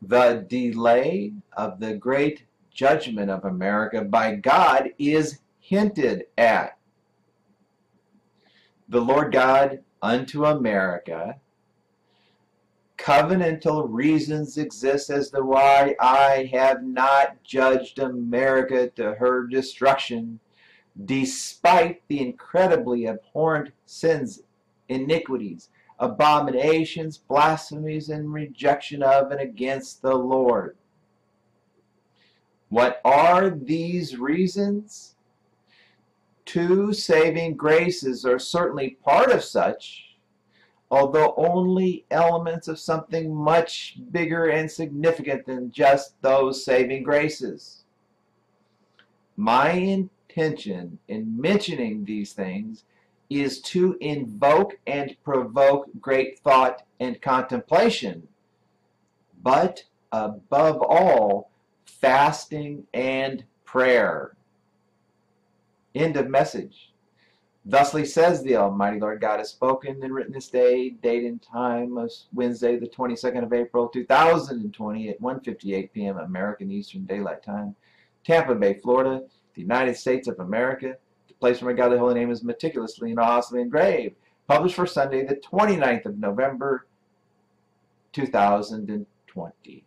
The delay of the great judgment of America by God is hinted at. The Lord God unto America covenantal reasons exist as to why I have not judged America to her destruction, despite the incredibly abhorrent sins, iniquities, abominations, blasphemies, and rejection of and against the Lord. What are these reasons? Two saving graces are certainly part of such although only elements of something much bigger and significant than just those saving graces. My intention in mentioning these things is to invoke and provoke great thought and contemplation, but above all, fasting and prayer. End of message. Thusly says the Almighty Lord God has spoken and written this day, date and time of Wednesday, the 22nd of April, 2020 at 1.58 p.m. American Eastern Daylight Time, Tampa Bay, Florida, the United States of America, the place where my God, the holy name is meticulously and awesomely engraved. Published for Sunday, the 29th of November, 2020.